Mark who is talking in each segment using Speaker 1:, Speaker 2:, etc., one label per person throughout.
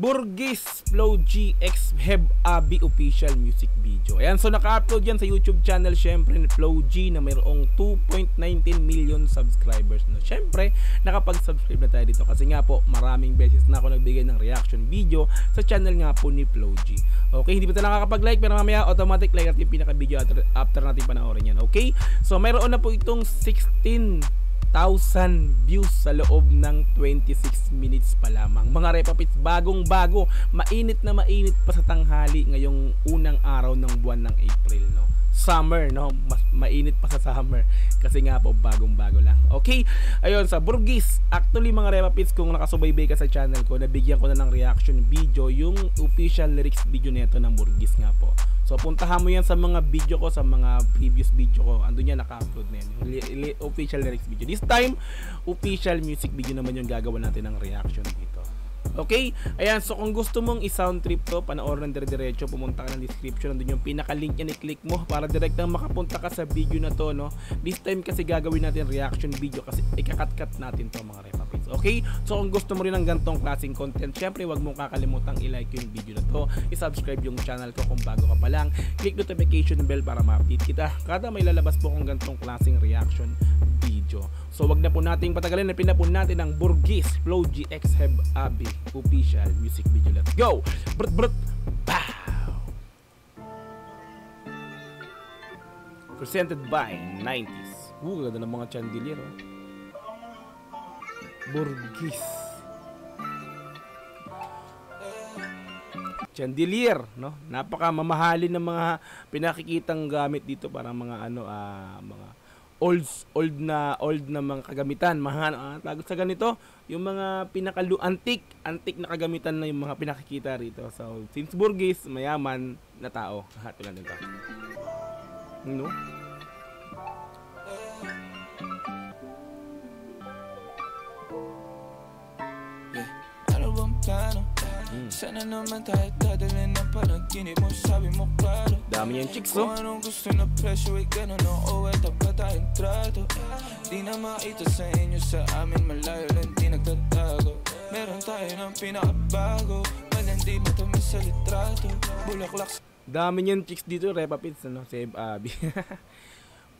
Speaker 1: Burgis Flow GX Heb Abi official music video. Ayan, so naka-upload yan sa YouTube channel syempre ni Flow G na mayroong 2.19 million subscribers. No? Syempre, nakapag-subscribe na tayo dito kasi nga po maraming beses na ako nagbigay ng reaction video sa channel nga po ni Flow G. Okay, hindi pa tayo nakakapag-like pero mamaya automatic like natin yung pinaka-video after, after natin panoorin yan. Okay? So, mayroon na po itong 16 1,000 views sa loob ng 26 minutes pa lamang. Mga repapits, bagong bago, mainit na mainit pa sa tanghali ngayong unang araw ng buwan ng April, no? Summer, no? Mas mainit pa sa summer kasi nga po bagong bago lang. Okay? Ayun, sa Burgis, actually mga repapits, kung nakasubaybay ka sa channel ko, nabigyan ko na ng reaction video yung official lyrics video nito ng Burgis nga po. So puntahan mo yan sa mga video ko, sa mga previous video ko. Andun yan naka-upload na yan. Yung official lyrics video. This time, official music video naman yung gagawa natin ng reaction dito. Okay? Ayan, so kung gusto mong i-sound trip to, panoorin ng dire-diretso, pumunta ka ng description, nandun yung pinaka-link yan, i-click mo para direct na makapunta ka sa video na to, no? This time kasi gagawin natin reaction video kasi ikakat-cut natin to mga repapits. Okay? So kung gusto mo rin ng gantong klaseng content, syempre wag mong kakalimutang i-like yung video na to, i-subscribe yung channel ko kung bago ka pa lang, click notification bell para ma-update kita kada may lalabas po kong gantong klaseng reaction video. So wag na po nating patagalin na pinapun natin ang Burgis Flow GX Heb Abi official music video. Let's go! Brut brut! Pow! Presented by 90s. Uh, ganda ng mga chandelier oh. Burgis. Chandelier, no? Napaka mamahalin ng mga pinakikitang gamit dito para mga ano ah mga old old na old na mga kagamitan. Mga uh, tawag sa ganito, yung mga pinakalu antique, antique na kagamitan na yung mga pinakikita rito. So, since Burgis, mayaman na tao. Hato lang dito. No?
Speaker 2: Sana naman tayo dadalhin ng panaginip mo Sabi mo klaro
Speaker 1: Dami yung chicks,
Speaker 2: Kung
Speaker 1: oh.
Speaker 2: anong gusto na presyo ay ganun Oo, at tapat tayong trato. Di na makita sa inyo sa amin Malayo lang di nagtatago Meron tayo ng pinakabago Malandi matamis sa litrato Bulaklak sa
Speaker 1: Dami yung chicks dito, Repa Pits, ano, Save Abby.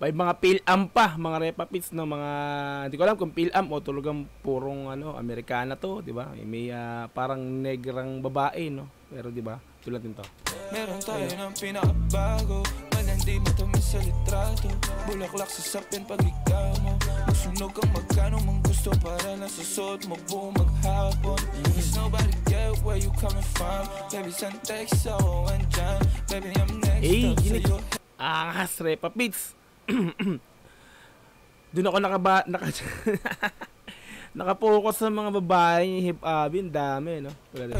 Speaker 1: May mga PIL-AM pa, mga Repa Pits, no, mga, hindi ko alam kung PIL-AM o talagang purong, ano, Amerikana to, di ba? May ah, parang negrang babae, no? Pero, di ba? Tulad nito.
Speaker 2: Meron tayo ng pinakabago Malandi matamis sa litrato Bulaklak sa sapin pag ikaw mo Masunog kang magkano mong gusto Para lang sa suot mo buong maghapon Cause nobody get where you coming from Baby, send text ako andyan Baby, I'm next
Speaker 1: Eh,
Speaker 2: up sa'yo
Speaker 1: Ahas, Repa Pits. Doon ako nakaba, naka, nakapokus sa mga babae yung hip Abby, ang dami, no?
Speaker 2: Baby,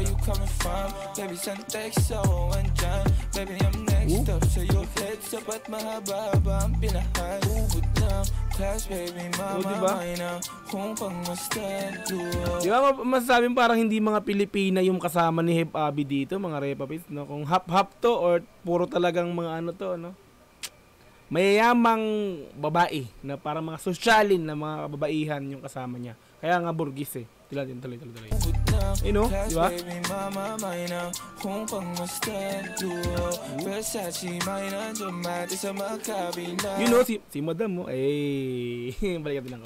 Speaker 1: Oh, diba?
Speaker 2: may na Kung pangmastan, duo
Speaker 1: Di ba ma- masasabing parang hindi mga Pilipina yung kasama ni Hip Abby dito, mga Repa Pits, no? Kung hap-hap to or puro talagang mga ano to, no? Mayayamang babae na parang mga sosyalin na mga babaihan yung kasama niya. Kaya nga Burgis eh. Tuloy, tuloy, tuloy, tuloy.
Speaker 2: Ng
Speaker 1: You know, di ba? You know, si, si Madam mo, eh, balikan din lang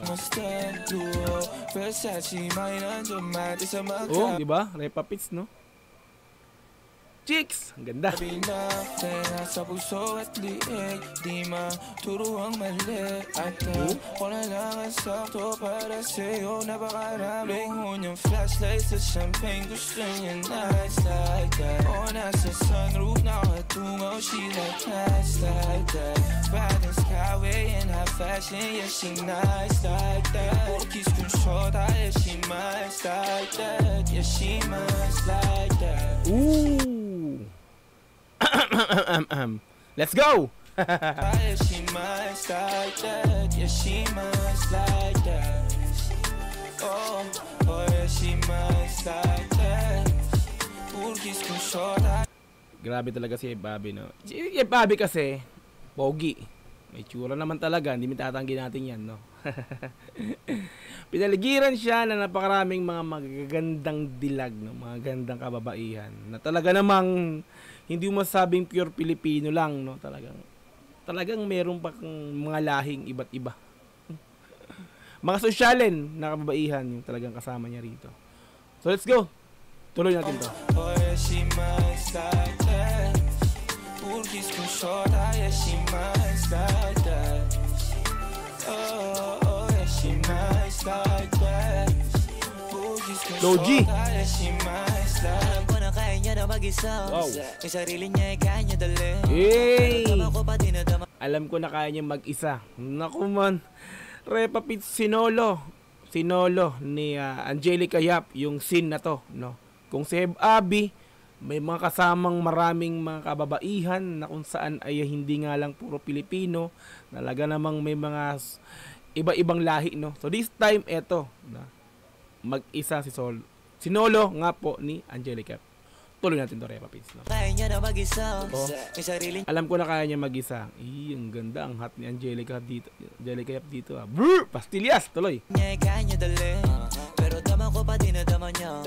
Speaker 1: Oh, di ba? Repa Pits, no? Chicks! Ang ganda.
Speaker 2: Bila, tena sa puso at liig Di maturo ang mali. At ko na lang ang sakto para sa'yo. Napakarami Lingon yung flashlight sa champagne. Gusto niya nights like that. O nasa sunroof She like nights like that. Riding skyway in high fashion. Yeah, she nice like that. Kiss kong shota Yeah, she nice like that. Yeah, she nice like that.
Speaker 1: Ooh! Let's go!
Speaker 2: Yeah, she must like that. Oh, oh, yeah, she must
Speaker 1: Grabe talaga si Bobby, no? Si Bobby kasi, pogi. May tsura naman talaga, hindi mitatanggi natin yan, no? Pinaligiran siya na napakaraming mga magagandang dilag, no? mga gandang kababaihan. Na talaga namang hindi mo masabing pure Filipino lang, no? Talagang, talagang meron pa kang mga lahing iba't iba. mga sosyalen na kababaihan yung talagang kasama niya rito. So let's go! Tuloy natin to. Low G.
Speaker 3: na kaya niya na mag-isa
Speaker 1: Wow.
Speaker 3: Yung sarili niya ay kaya niya dali
Speaker 1: Hey!
Speaker 3: Ko pa dinadama
Speaker 1: Alam ko na kaya niya mag-isa. Naku man. Repa Pit Sinolo. Sinolo ni ah, Angelica Yap yung scene na to, no. Kung si Heb Abi may mga kasamang maraming mga kababaihan na kung saan ay hindi nga lang puro Pilipino, talaga namang may mga iba-ibang lahi, no. So this time eto, na mag-isa si Sol. Sinolo nga po ni Angelica. Tuloy natin to Repa Pits, no.
Speaker 3: Kaya niya na mag-isa
Speaker 1: Oh.
Speaker 3: Sarili
Speaker 1: Alam ko na kaya niya mag-isa. Ih, ang ganda ang hat ni Angelica dito. Angelica Yap dito ah. Brr! Pastillas! Tuloy!
Speaker 3: niya ay kaya niya dali Pero dama ko pa dinadama niya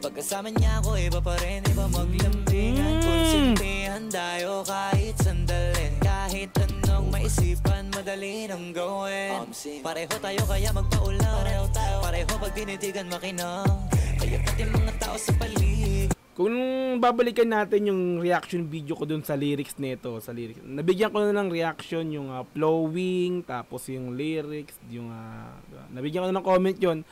Speaker 3: Pagkasama niya ako iba pa rin Iba maglambingan
Speaker 1: Mm.
Speaker 3: Konsintihan tayo kahit sandalin Kahit anong maisipan madali nang gawin Pareho tayo kaya magpaulang Pareho tayo Pareho pag tinitigan makinang Kaya pati mga tao sa paligid
Speaker 1: Kung babalikan natin yung reaction video ko dun sa lyrics nito, sa lyrics. Nabigyan ko na ng reaction yung ah, flowing, tapos yung lyrics, yung ah, nabigyan ko na ng comment yon.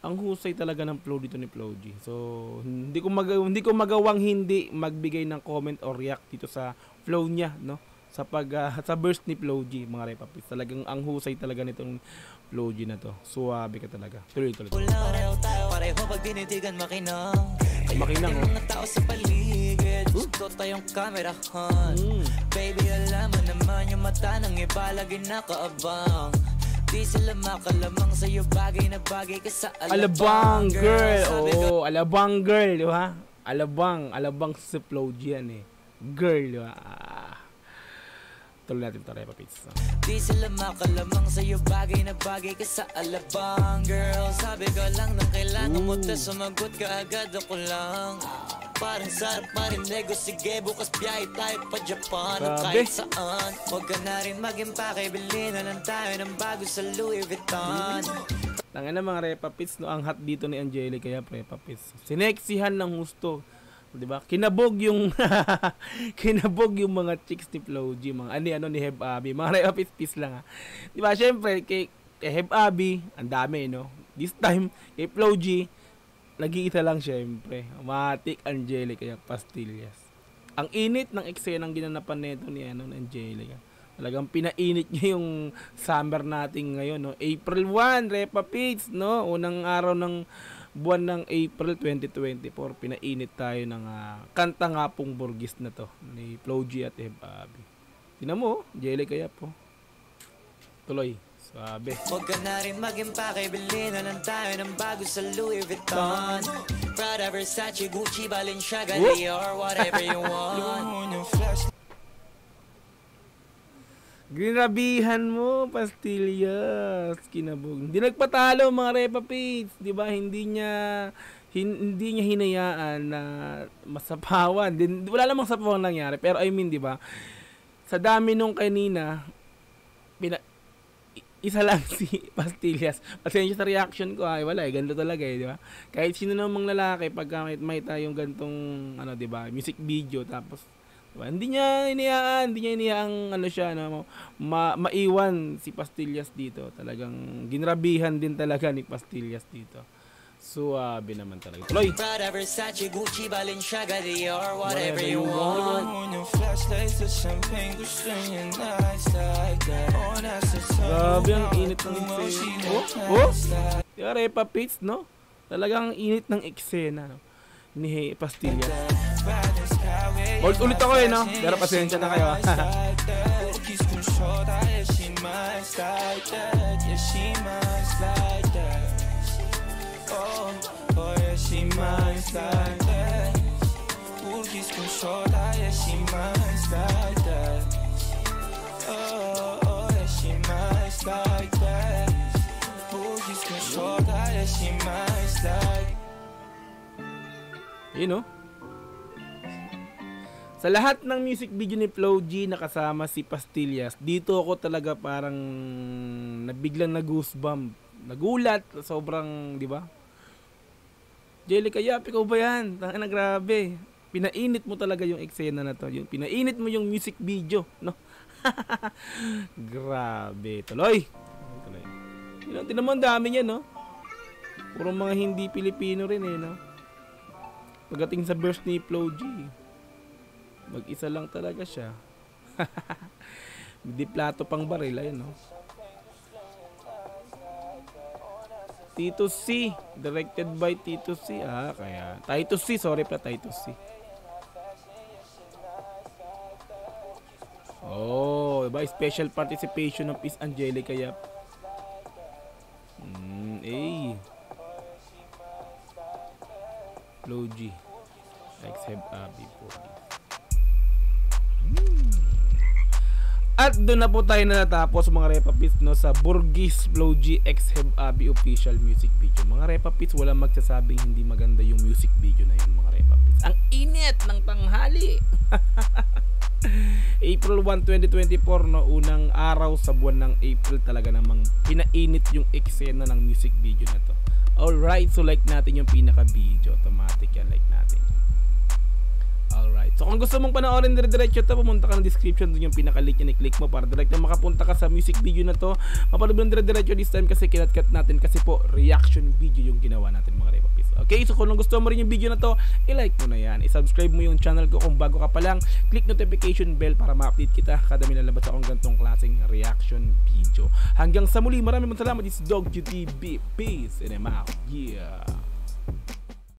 Speaker 1: Ang husay talaga ng flow dito ni Flow G. So, hindi ko mag hindi ko magawang hindi magbigay ng comment or react dito sa flow niya, no? Sa pag ah, sa burst ni Flow G, mga repapis. Talagang ang husay talaga nitong Flow G na to. Suwabe ka talaga. Tuloy tuloy.
Speaker 3: pareho tayo Pareho pag tinitigan makinang Kaya
Speaker 1: Makinang, oh.
Speaker 3: mga tao sa paligid Gusto tayong kamerahan
Speaker 1: Mm.
Speaker 3: Baby, alam mo naman yung mata ng iba lagi nakaabang Di sila makalamang sa'yo bagay na bagay ka sa
Speaker 1: Alabang girl.
Speaker 3: Ko,
Speaker 1: Oh, alabang girl, di ba? Alabang, alabang sa flow yan eh. Girl, di ba? Tuloy natin ito, Repa Pits.
Speaker 3: Di sila makalamang sa'yo bagay na bagay ka sa alabang Girl, sabi ko lang nang kailangan mo ta Sumagot ka agad ako lang Parang sarap marinig o sige bukas biyahe tayo pa Japan O kahit saan Huwag ka na rin mag-impake Bilhin na lang tayo ng bago sa Louis Vuitton
Speaker 1: Tangin na mga Repa Pits, no? Ang hot dito ni Angelica kaya Repa Pits. Sineksihan ng gusto. Di ba? Kinabog yung kinabog yung mga chicks ni Flow G, mga ani ano ni Heb Abi, mga Repa Pits Pits lang ha. Di ba? Syempre kay, kay Heb Abi, ang dami no. This time kay Flow G, nag-iisa lang syempre. Matik Angelica kaya Pastillas. Ang init ng eksenang ginanapan nito ni ano ni Angelica. Talagang pinainit niya yung summer natin ngayon, no? April 1, Repa Pits, no? Unang araw ng buwan ng April 2024, pinainit tayo ng ah, kanta nga pong Burgis na to ni Flo G at Eb Abi. Tinan mo, Jelly kaya po. Tuloy. Sabi.
Speaker 3: Huwag ka na rin mag-impake Bilhin na lang tayo ng bago sa Louis Vuitton Prada, Versace, Gucci, Balenciaga. Dior Whatever you want
Speaker 1: Grinabihan mo, pastillas, kinabog. Hindi nagpatalo mga Repa Pits, 'di ba? Hindi niya hin- hindi niya hinayaan na masapawan. Din wala namang sapawan nangyari, pero I mean, 'di ba? Sa dami nung kanina, pina, isa lang si Pastillas. Pasensya sa reaction ko, ay wala eh, ganito talaga eh, di ba? Kahit sino namang lalaki, pagka may, may tayong gantong, ano, di ba, music video, tapos, di ba, hindi niya iniyaan, hindi niya iniyaang, ano siya, ano, ma, maiwan si Pastillas dito. Talagang, ginrabihan din talaga ni Pastillas dito. Suwabe naman talaga. Tuloy!
Speaker 3: Prada, Versace, Gucci, Balenciaga, Dior Whatever
Speaker 1: Whatever
Speaker 3: you want
Speaker 2: Oh,
Speaker 1: Grabe ang init ng eksena. Oh, oh. ba, Repa Pits, no? Talagang init ng eksena, no? Ni Pastillas. Balls ulit ako eh, no? Pero pasensya na kayo. You know? Sa lahat ng music video ni Flo G nakasama si Pastillas, dito ako talaga parang nabiglang na goosebump. Nagulat, sobrang, di ba? Jelly Yap, ikaw ba yan? Tanga na grabe. Pinainit mo talaga yung eksena na to. Yung, pinainit mo yung music video, no? grabe. Tuloy. Tuloy. Yun, tinan mo ang dami niya, no? Puro mga hindi Pilipino rin eh, no? Pagdating sa verse ni Flo G, mag-isa lang talaga siya. Hindi plato pang baril, ayun no. Tito C, directed by Tito C. Ah, kaya Titus C, sorry pa Titus C. Oh, iba special participation ng Miss Angelica Yap. Mm, eh. Flo G. Except Abby po. At doon na po tayo na natapos mga repapits no sa Burgis Flow G X Heb Abi official music video. Mga repapits wala magsasabing hindi maganda yung music video na yun mga repapits. Ang init ng tanghali. April 1, 2024 no unang araw sa buwan ng April talaga namang pinainit yung eksena ng music video na to. Alright, so like natin yung pinaka video. Automatic yan, like natin. So kung gusto mong panoorin dire-diretso to, pumunta ka ng description dun yung pinaka-link na i-click mo para direct na makapunta ka sa music video na to. Mapanood mo dire-diretso this time kasi kinat-cut natin kasi po reaction video yung ginawa natin mga repapis. Okay, so kung gusto mo rin yung video na to, i-like mo na yan. I-subscribe mo yung channel ko kung bago ka pa lang. Click notification bell para ma-update kita kada may lalabas akong gantong klaseng reaction video. Hanggang sa muli, maraming salamat. This is Dog GTV. Peace and I'm out. Yeah.